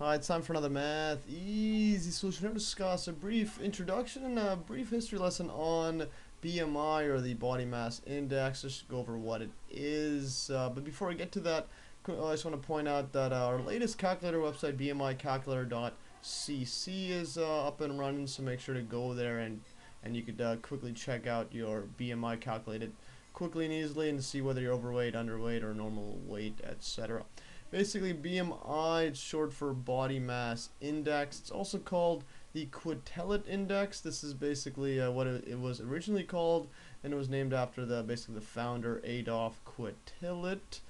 Hi, it's time for another math easy solution. Going to discuss a brief introduction and a brief history lesson on BMI or the body mass index. Just go over what it is. Uh, but before I get to that, I just want to point out that our latest calculator website, bmicalculator.cc, is uh, up and running. So make sure to go there and and you could uh, quickly check out your BMI calculated quickly and easily and see whether you're overweight, underweight, or normal weight, etc. Basically, BMI is short for body mass index. It's also called the Quetelet index. This is basically uh, what it, it, was originally called, and it was named after the basically the founder Adolphe Quetelet.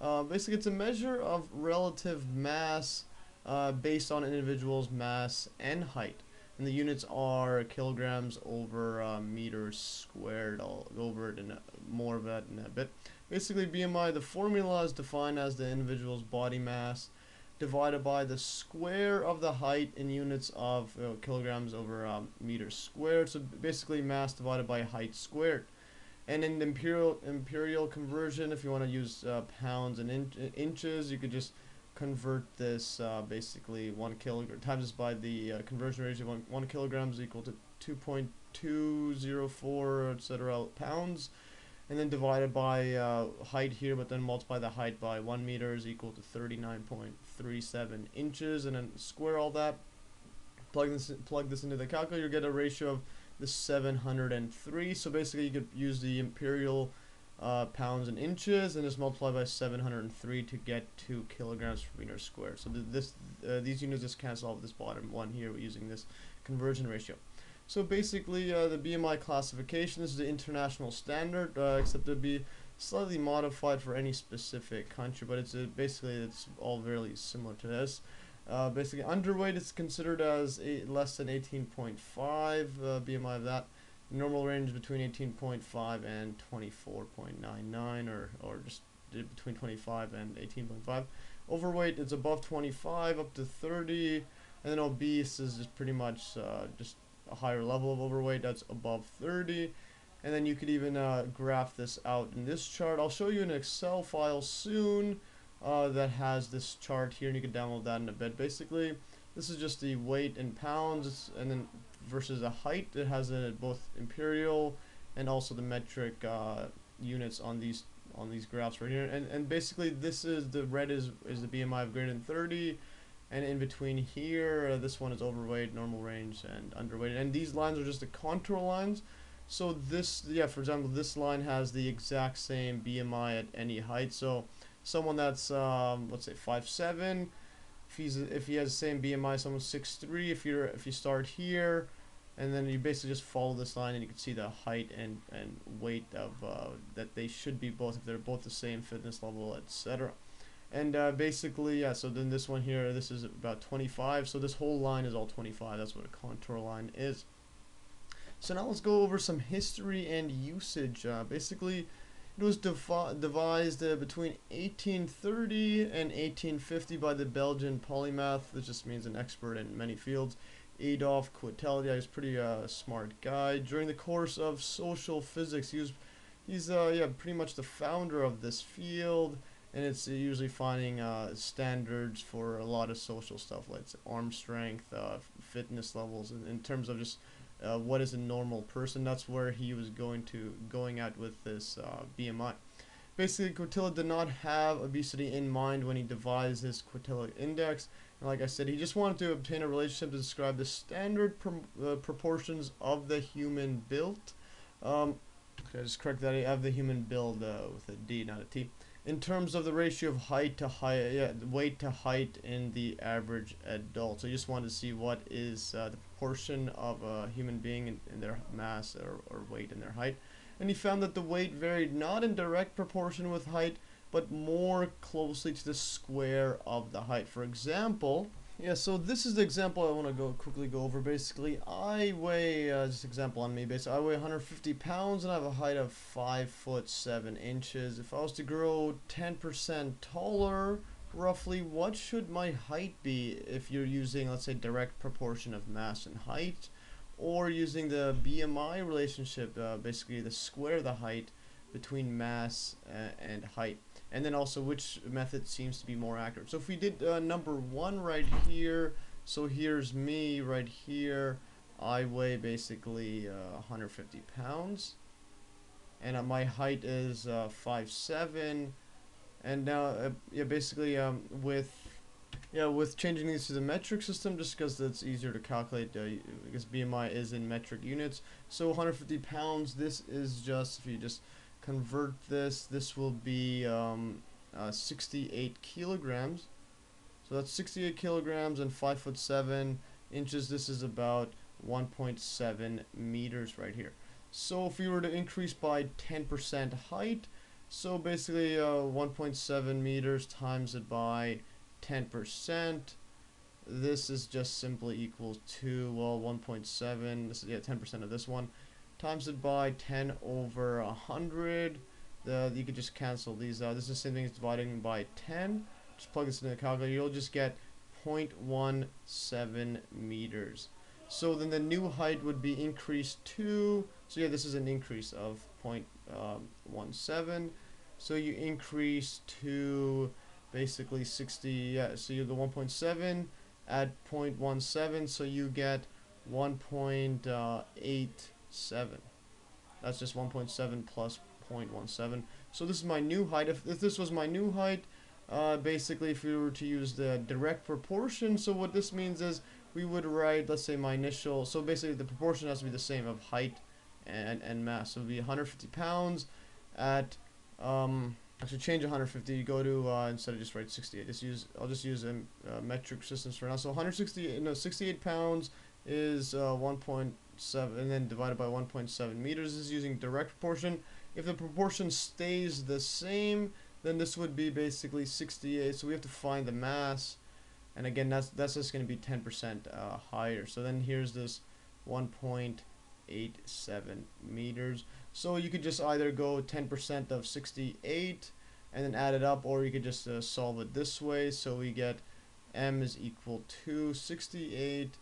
Uh, basically, it's a measure of relative mass uh, based on an individual's mass and height. And the units are kilograms over uh, meters squared. I'll go over it in a, more of that in a bit. Basically, BMI, the formula is defined as the individual's body mass divided by the square of the height in units of uh, kilograms over um, meters squared. So basically, mass divided by height squared. And in imperial imperial conversion, if you want to use uh, pounds and in inches, you could just convert this uh, basically one kilogram times this by the uh, conversion ratio one, one kilograms equal to 2.204 etc pounds and then divided by uh, height here, but then multiply the height by 1 meter is equal to 39.37 inches, and then square all that, plug this, plug this into the calculator, you get a ratio of the 703, so basically you could use the imperial uh, pounds and inches, and just multiply by 703 to get 2 kilograms per meter squared. So th this uh, these units just cancel off this bottom one here using this conversion ratio. So basically, uh, the BMI classification is the international standard, uh, except to be slightly modified for any specific country, but it's uh, basically it's all very similar to this. Uh, basically, underweight is considered as eight, less than 18.5 uh, BMI of that. Normal range between 18.5 and 24.99, or or just between 25 and 18.5. Overweight is above 25 up to 30, and then obese is just pretty much uh, just a higher level of overweight that's above 30 and then you could even uh, graph this out in this chart. I'll show you an Excel file soon uh, that has this chart here and you can download that in a bit. Basically this is just the weight in pounds and then versus the height it has a, both imperial and also the metric uh, units on these on these graphs right here. And and basically this is the red is is the BMI of greater than 30 and in between here uh, this one is overweight normal range and underweight. And these lines are just the contour lines. So this yeah for example this line has the exact same BMI at any height. So someone that's um, let's say five seven if he's if he has the same BMI someone six three if you're if you start here and then you basically just follow this line and you can see the height and and weight of uh, that they should be both if they're both the same fitness level etc and uh, basically, yeah, so then this one here, this is about 25. So this whole line is all 25. That's what a contour line is. So now let's go over some history and usage. Uh, basically, it was devised uh, between 1830 and 1850 by the Belgian polymath. This just means an expert in many fields. Adolphe Quetelet, yeah, he's pretty uh, smart guy. During the course of social physics, he was, he's uh, yeah, pretty much the founder of this field and it's usually finding uh, standards for a lot of social stuff like arm strength, uh, fitness levels, in, in terms of just uh, what is a normal person. That's where he was going to going at with this uh, BMI. Basically, Quetelet did not have obesity in mind when he devised this Quetelet index. And like I said, he just wanted to obtain a relationship to describe the standard pr uh, proportions of the human build. Um, okay, I just correct that I have the human build uh, with a D, not a T in terms of the ratio of height to height, yeah, weight to height in the average adult. So you just wanted to see what is uh, the proportion of a human being in, in their mass or, or weight and their height. And he found that the weight varied not in direct proportion with height, but more closely to the square of the height. For example, yeah, so this is the example I want to go quickly go over. Basically, I weigh, uh, just example on me, basically, I weigh 150 pounds and I have a height of 5 foot 7 inches. If I was to grow 10% taller, roughly, what should my height be if you're using, let's say, direct proportion of mass and height? Or using the BMI relationship, uh, basically the square of the height, between mass uh, and height. And then also which method seems to be more accurate. So if we did uh, number one right here, so here's me right here. I weigh basically uh, 150 pounds. And uh, my height is uh, 5'7". And now, uh, yeah, basically um, with yeah, with changing these to the metric system, just because it's easier to calculate, uh, because BMI is in metric units. So 150 pounds, this is just, if you just convert this, this will be um, uh, 68 kilograms. So that's 68 kilograms and 5 foot 7 inches. This is about 1.7 meters right here. So if we were to increase by 10% height, so basically uh, 1.7 meters times it by 10%. This is just simply equals to, well, 1.7, this is, yeah, 10% of this one, times it by 10 over 100. The, you could just cancel these out. This is the same thing as dividing by 10. Just plug this into the calculator. You'll just get 0.17 meters. So then the new height would be increased to, so yeah, this is an increase of 0.17. Um, so you increase to basically 60 yeah so you the 1.7 at 0.17 so you get 1.87 that's just 1.7 plus 0.17 so this is my new height if, if this was my new height uh, basically if we were to use the direct proportion so what this means is we would write let's say my initial so basically the proportion has to be the same of height and, and mass so it would be 150 pounds at um, Actually, change 150. You go to uh, instead of just write 68. Just use. I'll just use a uh, metric systems for now. So 160. No, 68 pounds is uh, 1.7, and then divided by 1.7 meters is using direct proportion. If the proportion stays the same, then this would be basically 68. So we have to find the mass, and again, that's that's just going to be 10% uh, higher. So then here's this 1.87 meters. So you could just either go 10% of 68 and then add it up, or you could just uh, solve it this way. So we get m is equal to 68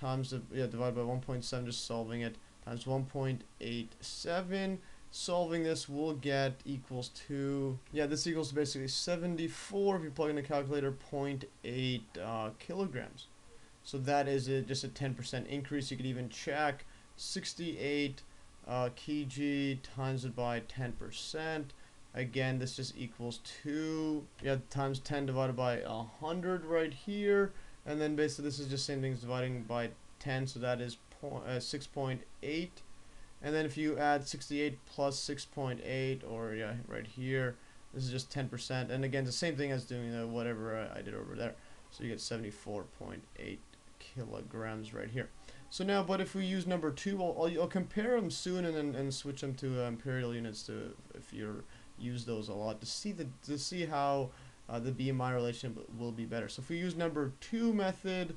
times the yeah divided by 1.7, just solving it times 1.87. Solving this will get equals to yeah this equals basically 74 if you plug in the calculator 0.8 uh, kilograms. So that is a, just a 10% increase. You could even check 68 uh, kg times it by 10%. Again, this just equals 2, yeah, times 10 divided by 100 right here. And then basically this is just same thing as dividing by 10, so that is uh, 6.8. And then if you add 68 plus 6.8, or yeah, right here, this is just 10%. And again, the same thing as doing the whatever I, I did over there. So you get 74.8 kilograms right here. So now, but if we use number two, I'll, I'll, I'll compare them soon and then and switch them to uh, imperial units to if you use those a lot to see the to see how uh, the BMI relationship will be better. So if we use number two method,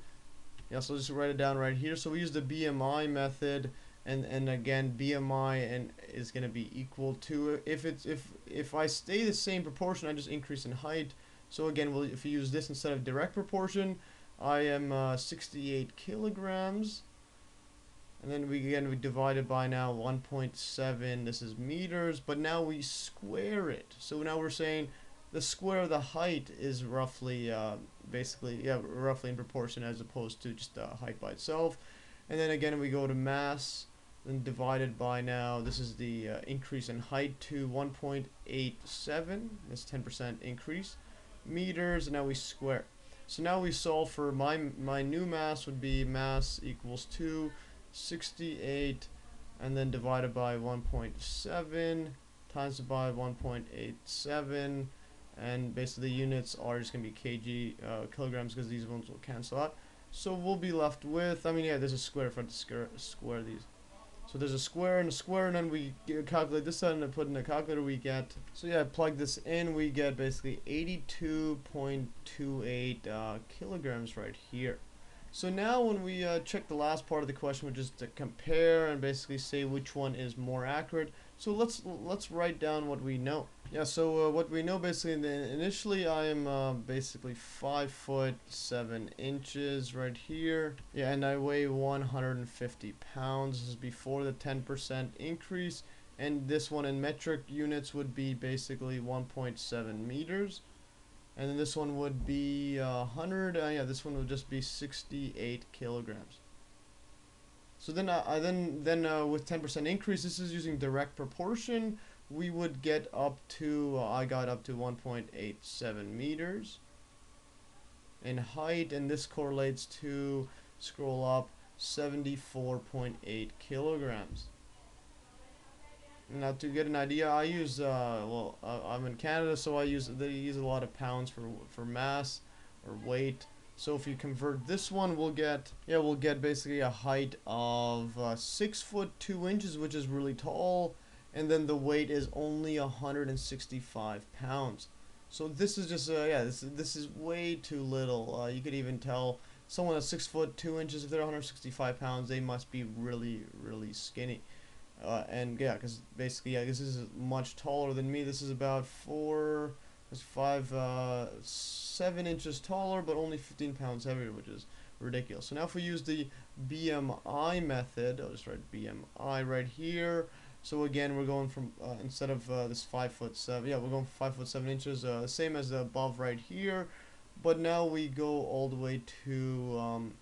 yeah, so just write it down right here. So we use the BMI method, and and again BMI and is going to be equal to if it's if if I stay the same proportion, I just increase in height. So again, we'll, if you use this instead of direct proportion, I am uh, 68 kilograms and then we again we divide it by now 1.7 this is meters but now we square it so now we're saying the square of the height is roughly uh, basically yeah roughly in proportion as opposed to just uh, height by itself. And then again we go to mass then divided by now this is the uh, increase in height to 1.87 that's 10% increase. Meters and now we square. So now we solve for my my new mass would be mass equals 268, and then divided by 1.7 times by 1.87 and basically the units are just going to be kg uh, kilograms because these ones will cancel out so we'll be left with I mean yeah there's a square if I square, square these so there's a square and a square and then we calculate this out and put in the calculator we get so yeah plug this in we get basically 82.28 uh, kilograms right here so now when we uh, check the last part of the question, which is to compare and basically say which one is more accurate. So let's let's write down what we know. Yeah, so uh, what we know basically, initially I am uh, basically 5 foot 7 inches right here. Yeah, and I weigh 150 pounds. This is before the 10% increase. and this one in metric units would be basically 1.7 meters and then this one would be uh, 100 uh, yeah this one would just be 68 kilograms so then uh, I then then uh, with 10% increase this is using direct proportion we would get up to uh, I got up to 1.87 meters. In height and this correlates to scroll up 74.8 kilograms. Now to get an idea, I use uh, well, uh, I'm in Canada, so I use they use a lot of pounds for for mass or weight. So if you convert this one, we'll get yeah, we'll get basically a height of uh, six foot two inches, which is really tall, and then the weight is only 165 pounds. So this is just uh, yeah, this this is way too little. Uh, you could even tell someone that's six foot two inches if they're 165 pounds, they must be really really skinny. Uh, and yeah, because basically, yeah, this is much taller than me. This is about four, that's five, uh, seven inches taller, but only 15 pounds heavier, which is ridiculous. So now if we use the BMI method, I'll just write BMI right here. So again, we're going from uh, instead of uh, this five foot seven, yeah, we're going five foot seven inches, uh, same as above right here, but now we go all the way to um,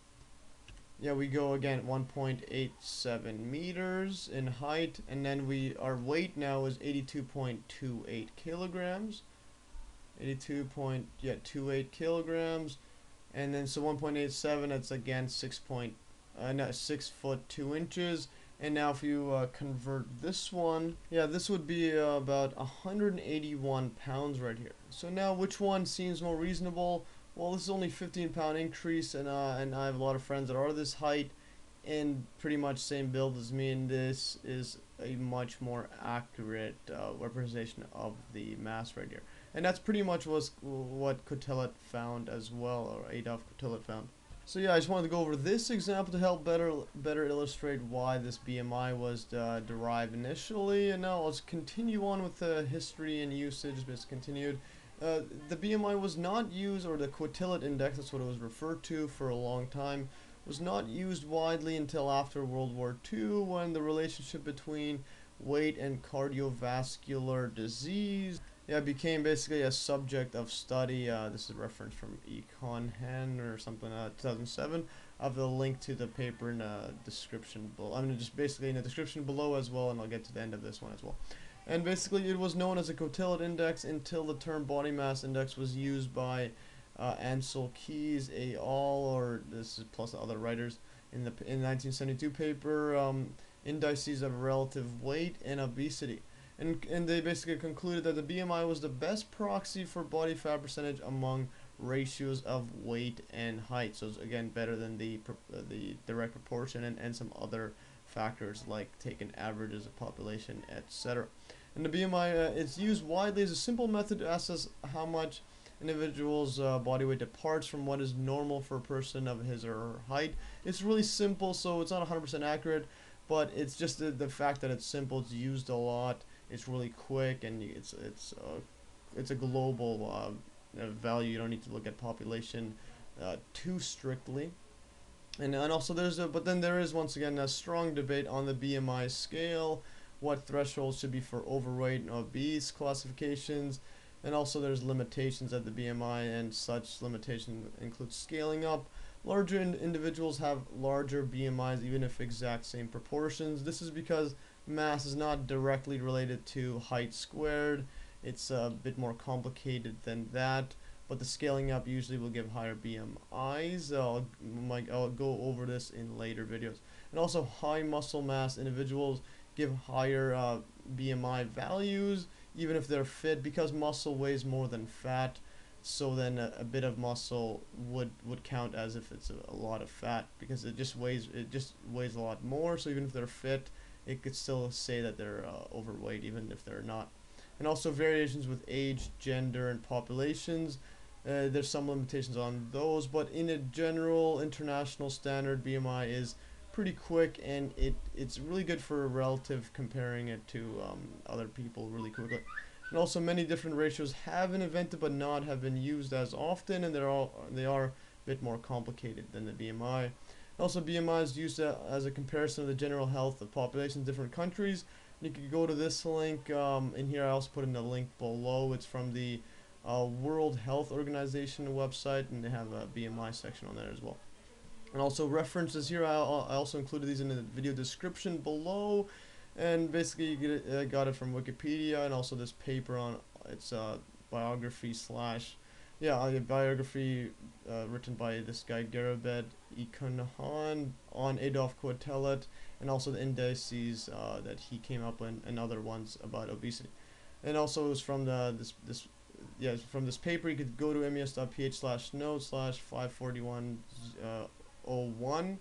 yeah, we go again 1.87 meters in height, and then we our weight now is 82.28 kilograms. 82 point yeah 28 kilograms, and then so 1.87 that's again 6 point uh, no, six foot two inches. And now if you uh, convert this one, yeah, this would be uh, about 181 pounds right here. So now which one seems more reasonable? well, this is only 15 pound increase, and uh, and I have a lot of friends that are this height, and pretty much same build as me, and this is a much more accurate uh, representation of the mass right here. And that's pretty much was what Quetelet found as well, or Adolphe Quetelet found. So yeah, I just wanted to go over this example to help better better illustrate why this BMI was uh, derived initially, and now let's continue on with the history and usage. It's continued. Uh, the BMI was not used, or the Quintillet index, that's what it was referred to for a long time, was not used widely until after World War II when the relationship between weight and cardiovascular disease yeah, became basically a subject of study. Uh, this is a reference from Econ Hen or something, uh, 2007. I have the link to the paper in the description below. I'm mean, just basically in the description below as well, and I'll get to the end of this one as well. And basically, it was known as a Quintillet index until the term body mass index was used by uh, Ancel Keys et al. or this is plus other writers in the in 1972 paper um, Indices of Relative Weight and Obesity. And, and they basically concluded that the BMI was the best proxy for body fat percentage among ratios of weight and height. So it's again better than the uh, the direct proportion and, and some other factors like taking averages of population, etc. And the BMI uh, it's used widely as a simple method to assess how much individual's uh, body weight departs from what is normal for a person of his or her height. It's really simple, so it's not 100% accurate, but it's just the, the fact that it's simple. It's used a lot. It's really quick, and it's it's uh, it's a global uh, value. You don't need to look at population uh, too strictly. And, and also there's a, but then there is once again a strong debate on the BMI scale, what thresholds should be for overweight and obese classifications, and also there's limitations at the BMI and such limitations include scaling up. Larger in individuals have larger BMIs even if exact same proportions. This is because mass is not directly related to height squared. It's a bit more complicated than that but the scaling up usually will give higher BMIs. I'll, I'll go over this in later videos. And also high muscle mass individuals give higher uh, BMI values even if they're fit because muscle weighs more than fat so then a, a bit of muscle would would count as if it's a, a, lot of fat because it just weighs it just weighs a lot more so even if they're fit it could still say that they're uh, overweight even if they're not and also variations with age gender and populations uh, there's some limitations on those, but in a general international standard, BMI is pretty quick and it it's really good for a relative comparing it to um, other people really quickly. And also many different ratios have been invented but not have been used as often and they're all they are a bit more complicated than the BMI. Also BMI is used as a comparison of the general health of populations in different countries You can go to this link um, in here. I also put in the link below. It's from the uh, World Health Organization website, and they have a BMI section on there as well. And also references here. I, I also included these in the video description below. And basically, you get it, uh, got it from Wikipedia, and also this paper on its uh, biography slash yeah, a biography uh, written by this guy Garabed Ikonahan on Adolphe Quetelet, and also the indices uh, that he came up with, and other ones about obesity. And also it was from the this this yeah from this paper. You could go to mes.ph slash notes slash five forty one uh, one,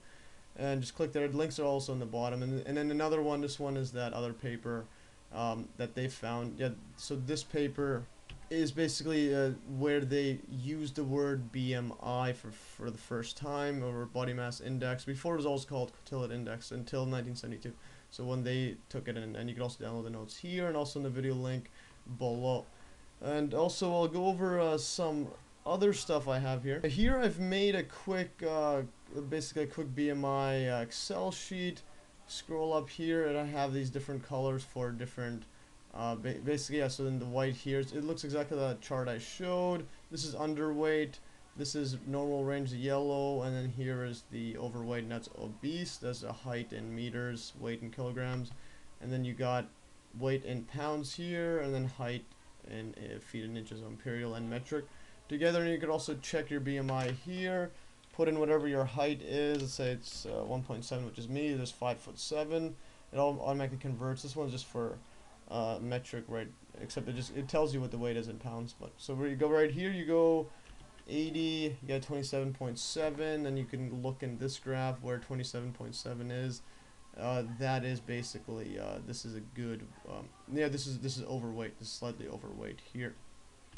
and just click there. The links are also in the bottom. And and then another one. This one is that other paper um, that they found. Yeah. So this paper is basically uh, where they used the word BMI for for the first time or body mass index. Before it was always called Quetelet index until 1972. So when they took it in, and you can also download the notes here and also in the video link below. And also I'll go over uh, some other stuff I have here. Here I've made a quick, uh, basically a quick BMI Excel sheet. Scroll up here and I have these different colors for different uh, ba basically, yeah, so then the white here, it looks exactly that chart I showed. This is underweight. This is normal range, the yellow, and then here is the overweight, and that's obese. That's a height in meters, weight in kilograms. And then you got weight in pounds here, and then height in uh, feet and inches, imperial and metric. Together, and you could also check your BMI here. Put in whatever your height is. Let's say it's uh, 1.7, which is me. There's 5 foot 7. It all automatically converts. This one's just for uh, metric right except it just it tells you what the weight is in pounds but so where you go right here you go 80 you got 27.7 then you can look in this graph where 27.7 is. Uh, that is basically uh, this is a good um, yeah this is this is overweight this is slightly overweight here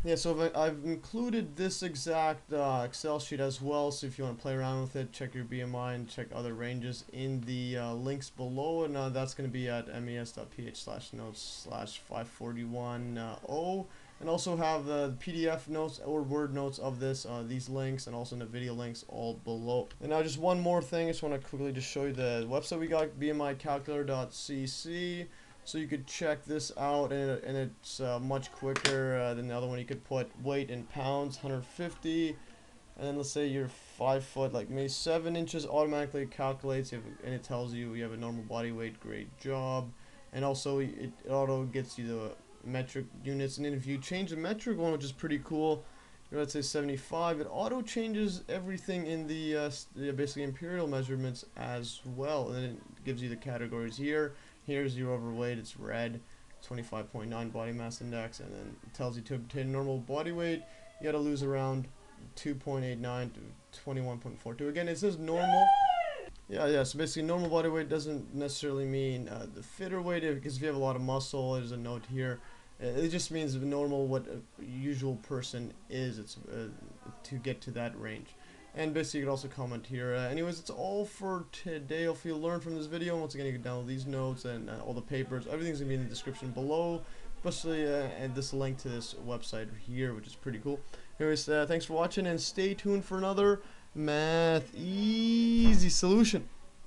yeah, so I've included this exact uh, Excel sheet as well, so if you want to play around with it, check your BMI and check other ranges in the uh, links below, and uh, that's going to be at mes.ph slash notes slash 541 o and also have the PDF notes or Word notes of this, uh, these links, and also in the video links all below. And now just one more thing, I just want to quickly just show you the website we got, bmicalculator.cc. So you could check this out, and, and it's uh, much quicker uh, than the other one. You could put weight in pounds, 150, and then let's say you're five foot, like me, seven inches, automatically calculates, have, and it tells you you have a normal body weight. Great job, and also it, it auto gets you the metric units. And then if you change the metric one, which is pretty cool, let's say 75, it auto changes everything in the uh, basically imperial measurements as well, and then it gives you the categories here Here's your overweight, it's red, 25.9 body mass index, and then tells you to obtain normal body weight, you gotta lose around 2.89 to 21.42. Again, it says normal. Yeah, yeah, so basically normal body weight doesn't necessarily mean uh, the fitter weight, because if you have a lot of muscle, there's a note here. It just means normal what a usual person is it's uh, to get to that range. And basically, you can also comment here. Uh, anyways, it's all for today. Hopefully, you learned from this video. Once again, you can download these notes and uh, all the papers. Everything's going to be in the description below, especially uh, and this link to this website here, which is pretty cool. Anyways, uh, thanks for watching, and stay tuned for another Math Easy solution.